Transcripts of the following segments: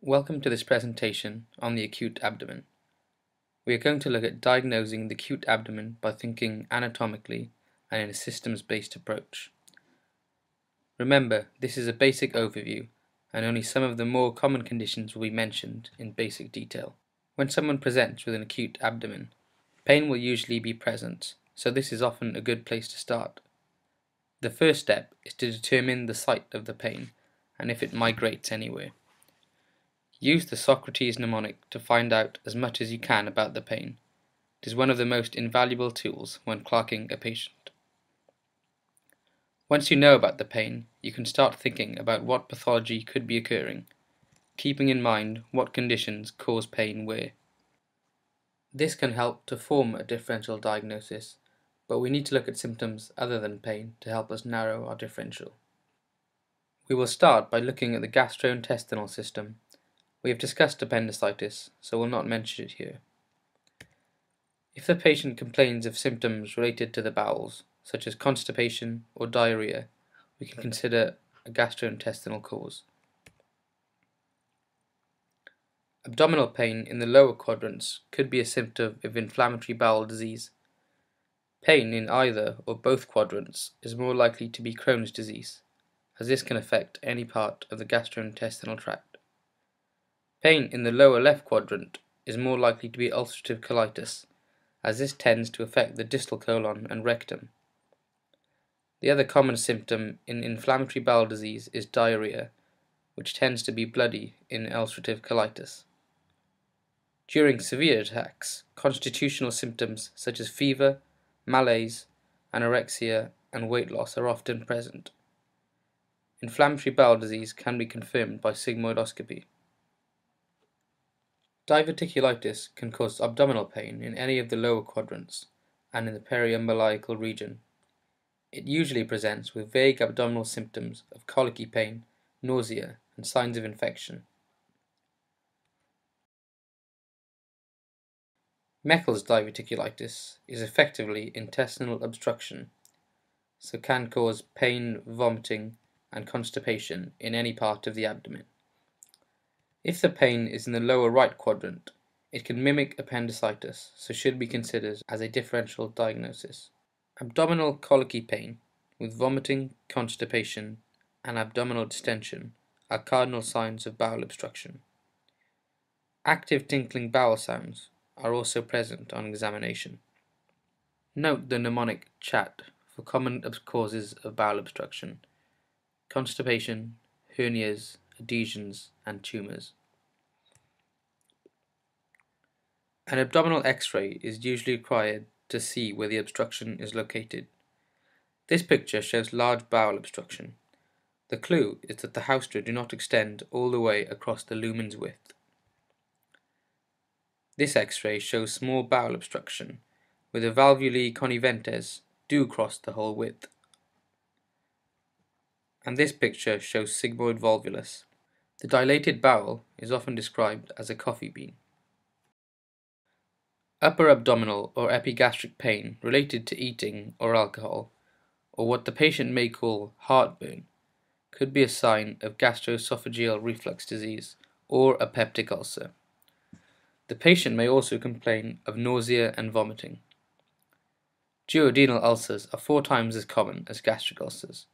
Welcome to this presentation on the acute abdomen. We are going to look at diagnosing the acute abdomen by thinking anatomically and in a systems-based approach. Remember, this is a basic overview and only some of the more common conditions will be mentioned in basic detail. When someone presents with an acute abdomen, pain will usually be present, so this is often a good place to start. The first step is to determine the site of the pain and if it migrates anywhere. Use the Socrates mnemonic to find out as much as you can about the pain. It is one of the most invaluable tools when clerking a patient. Once you know about the pain, you can start thinking about what pathology could be occurring, keeping in mind what conditions cause pain where. This can help to form a differential diagnosis, but we need to look at symptoms other than pain to help us narrow our differential. We will start by looking at the gastrointestinal system we have discussed appendicitis, so will not mention it here. If the patient complains of symptoms related to the bowels, such as constipation or diarrhea, we can consider a gastrointestinal cause. Abdominal pain in the lower quadrants could be a symptom of inflammatory bowel disease. Pain in either or both quadrants is more likely to be Crohn's disease, as this can affect any part of the gastrointestinal tract. Pain in the lower left quadrant is more likely to be ulcerative colitis, as this tends to affect the distal colon and rectum. The other common symptom in inflammatory bowel disease is diarrhea, which tends to be bloody in ulcerative colitis. During severe attacks, constitutional symptoms such as fever, malaise, anorexia, and weight loss are often present. Inflammatory bowel disease can be confirmed by sigmoidoscopy. Diverticulitis can cause abdominal pain in any of the lower quadrants and in the periumbilical region. It usually presents with vague abdominal symptoms of colicky pain, nausea, and signs of infection. Meckel's diverticulitis is effectively intestinal obstruction, so can cause pain, vomiting, and constipation in any part of the abdomen. If the pain is in the lower right quadrant, it can mimic appendicitis, so should be considered as a differential diagnosis. Abdominal colicky pain with vomiting, constipation, and abdominal distension are cardinal signs of bowel obstruction. Active tinkling bowel sounds are also present on examination. Note the mnemonic CHAT for common causes of bowel obstruction constipation, hernias, adhesions, and tumours. An abdominal X-ray is usually required to see where the obstruction is located. This picture shows large bowel obstruction. The clue is that the haustra do not extend all the way across the lumen's width. This X-ray shows small bowel obstruction, where the valvulae conniventes do cross the whole width. And this picture shows sigmoid volvulus. The dilated bowel is often described as a coffee bean. Upper abdominal or epigastric pain related to eating or alcohol, or what the patient may call heartburn, could be a sign of gastroesophageal reflux disease or a peptic ulcer. The patient may also complain of nausea and vomiting. Duodenal ulcers are four times as common as gastric ulcers.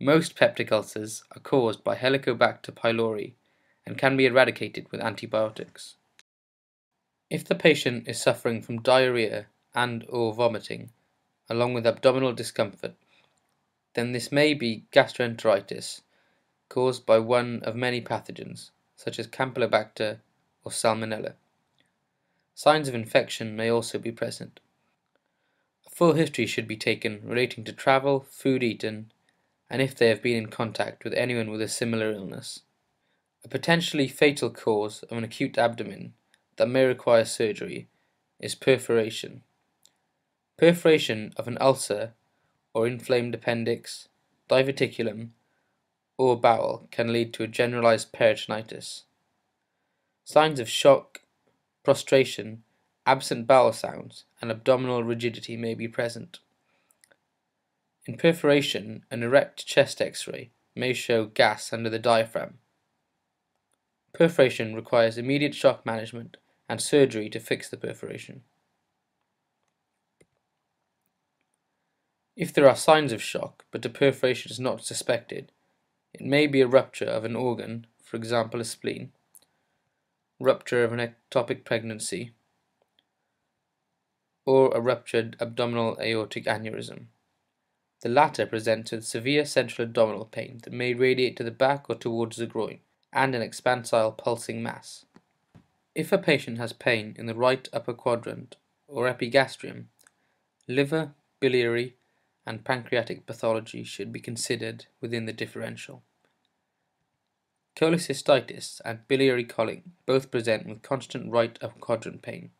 Most peptic ulcers are caused by Helicobacter pylori and can be eradicated with antibiotics. If the patient is suffering from diarrhea and or vomiting, along with abdominal discomfort, then this may be gastroenteritis caused by one of many pathogens, such as Campylobacter or Salmonella. Signs of infection may also be present. A full history should be taken relating to travel, food eaten, and if they have been in contact with anyone with a similar illness. A potentially fatal cause of an acute abdomen that may require surgery is perforation. Perforation of an ulcer or inflamed appendix, diverticulum, or bowel can lead to a generalized peritonitis. Signs of shock, prostration, absent bowel sounds, and abdominal rigidity may be present. In perforation, an erect chest x ray may show gas under the diaphragm. Perforation requires immediate shock management and surgery to fix the perforation. If there are signs of shock, but a perforation is not suspected, it may be a rupture of an organ, for example a spleen, rupture of an ectopic pregnancy, or a ruptured abdominal aortic aneurysm. The latter presents with severe central abdominal pain that may radiate to the back or towards the groin, and an expansile pulsing mass. If a patient has pain in the right upper quadrant or epigastrium, liver, biliary, and pancreatic pathology should be considered within the differential. Cholecystitis and biliary colic both present with constant right upper quadrant pain,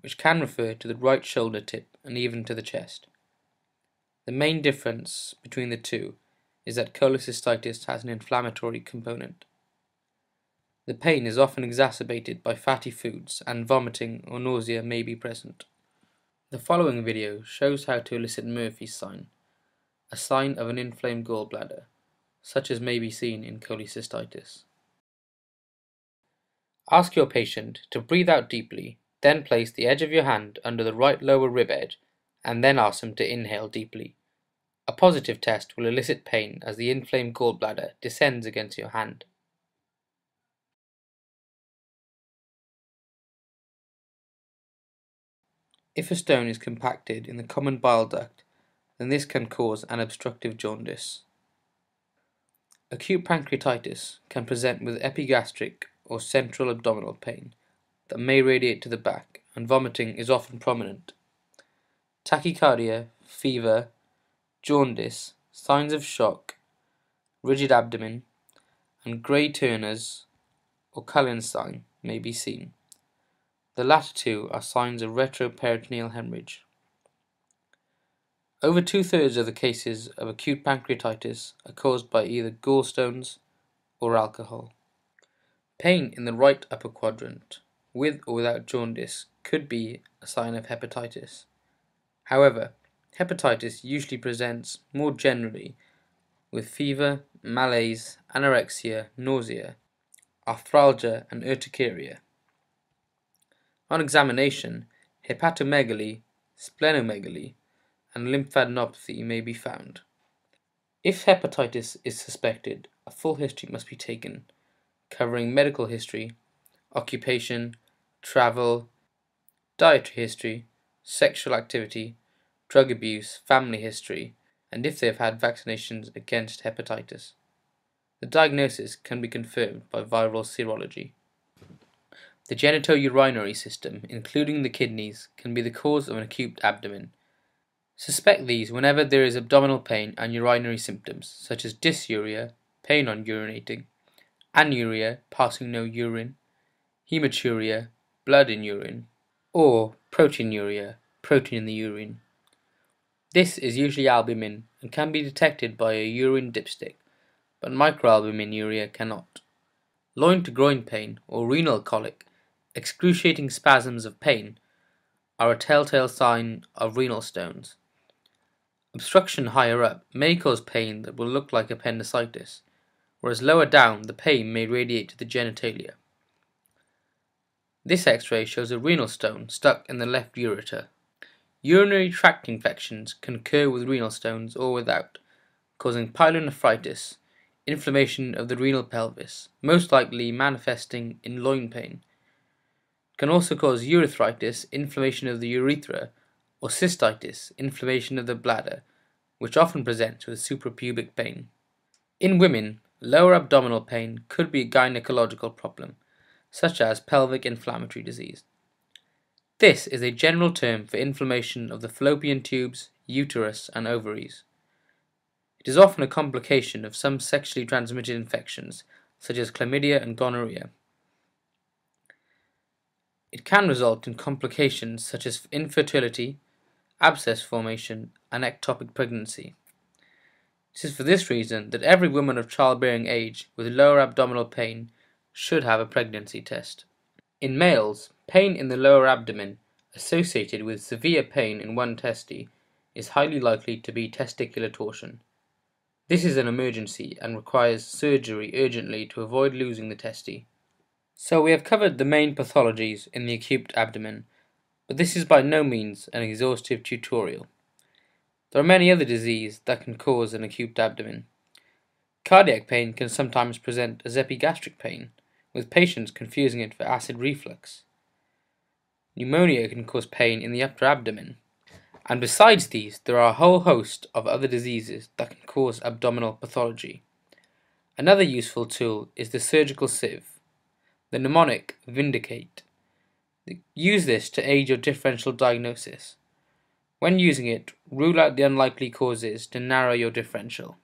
which can refer to the right shoulder tip and even to the chest. The main difference between the two is that cholecystitis has an inflammatory component. The pain is often exacerbated by fatty foods and vomiting or nausea may be present. The following video shows how to elicit Murphy's sign, a sign of an inflamed gallbladder, such as may be seen in cholecystitis. Ask your patient to breathe out deeply, then place the edge of your hand under the right lower rib edge, and then ask them to inhale deeply. A positive test will elicit pain as the inflamed gallbladder descends against your hand. If a stone is compacted in the common bile duct, then this can cause an obstructive jaundice. Acute pancreatitis can present with epigastric or central abdominal pain that may radiate to the back, and vomiting is often prominent. Tachycardia, fever, jaundice, signs of shock, rigid abdomen, and Grey Turner's or Cullen's may be seen. The latter two are signs of retroperitoneal hemorrhage. Over two-thirds of the cases of acute pancreatitis are caused by either gallstones or alcohol. Pain in the right upper quadrant, with or without jaundice, could be a sign of hepatitis. However, hepatitis usually presents more generally with fever, malaise, anorexia, nausea, arthralgia, and urticaria. On examination, hepatomegaly, splenomegaly, and lymphadenopathy may be found. If hepatitis is suspected, a full history must be taken, covering medical history, occupation, travel, dietary history, sexual activity, drug abuse, family history, and if they have had vaccinations against hepatitis. The diagnosis can be confirmed by viral serology. The genitourinary system, including the kidneys, can be the cause of an acute abdomen. Suspect these whenever there is abdominal pain and urinary symptoms, such as dysuria, pain on urinating, anuria, passing no urine, hematuria, blood in urine, or proteinuria, protein in the urine. This is usually albumin and can be detected by a urine dipstick, but microalbuminuria cannot. Loin to groin pain or renal colic excruciating spasms of pain are a telltale sign of renal stones. Obstruction higher up may cause pain that will look like appendicitis, whereas lower down the pain may radiate to the genitalia. This x-ray shows a renal stone stuck in the left ureter. Urinary tract infections can occur with renal stones or without, causing pyelonephritis, inflammation of the renal pelvis, most likely manifesting in loin pain, can also cause urethritis, inflammation of the urethra, or cystitis, inflammation of the bladder, which often presents with suprapubic pain. In women, lower abdominal pain could be a gynecological problem, such as pelvic inflammatory disease. This is a general term for inflammation of the fallopian tubes, uterus, and ovaries. It is often a complication of some sexually transmitted infections, such as chlamydia and gonorrhea. It can result in complications such as infertility, abscess formation, and ectopic pregnancy. It is for this reason that every woman of childbearing age with lower abdominal pain should have a pregnancy test. In males, pain in the lower abdomen associated with severe pain in one testy is highly likely to be testicular torsion. This is an emergency and requires surgery urgently to avoid losing the testy. So we have covered the main pathologies in the acute abdomen, but this is by no means an exhaustive tutorial. There are many other diseases that can cause an acute abdomen. Cardiac pain can sometimes present as epigastric pain, with patients confusing it for acid reflux. Pneumonia can cause pain in the upper abdomen. And besides these, there are a whole host of other diseases that can cause abdominal pathology. Another useful tool is the surgical sieve, the mnemonic Vindicate. Use this to aid your differential diagnosis. When using it, rule out the unlikely causes to narrow your differential.